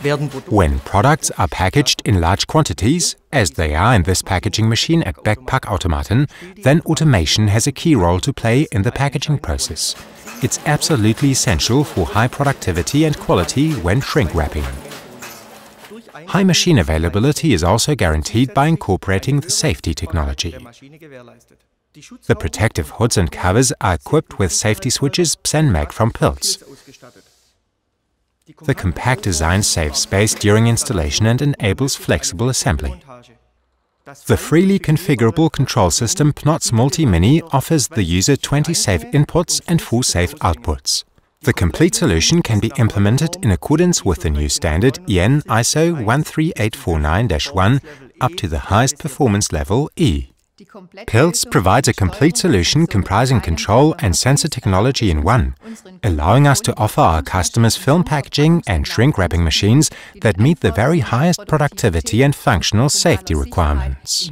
When products are packaged in large quantities, as they are in this packaging machine at Beck Packautomaten, then automation has a key role to play in the packaging process. It's absolutely essential for high productivity and quality when shrink wrapping. High machine availability is also guaranteed by incorporating the safety technology. The protective hoods and covers are equipped with safety switches PSENmag from Pilz. The compact design saves space during installation and enables flexible assembly. The freely configurable control system PNOZmulti Mini offers the user 20 safe inputs and 4 safe outputs. The complete solution can be implemented in accordance with the new standard EN ISO 13849-1 up to the highest performance level E. Pilz provides a complete solution comprising control and sensor technology in one, allowing us to offer our customers film packaging and shrink wrapping machines that meet the very highest productivity and functional safety requirements.